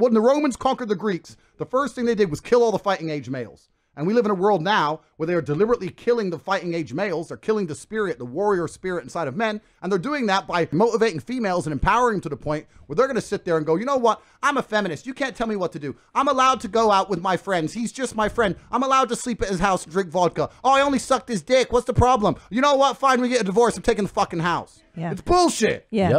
when the Romans conquered the Greeks, the first thing they did was kill all the fighting age males. And we live in a world now where they are deliberately killing the fighting age males. They're killing the spirit, the warrior spirit inside of men. And they're doing that by motivating females and empowering them to the point where they're going to sit there and go, you know what? I'm a feminist. You can't tell me what to do. I'm allowed to go out with my friends. He's just my friend. I'm allowed to sleep at his house and drink vodka. Oh, I only sucked his dick. What's the problem? You know what? Fine, we get a divorce. I'm taking the fucking house. Yeah. It's bullshit. Yeah. Yep.